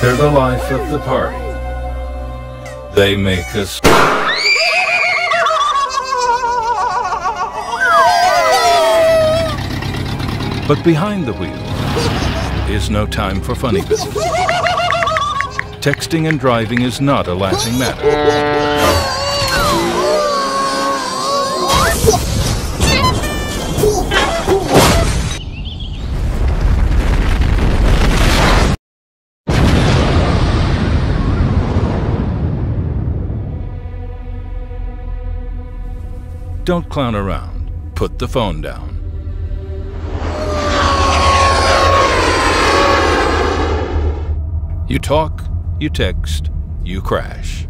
the life of the party. They make us. But behind the wheel is no time for funny business. Texting and driving is not a laughing matter. Don't clown around. Put the phone down. You talk, you text, you crash.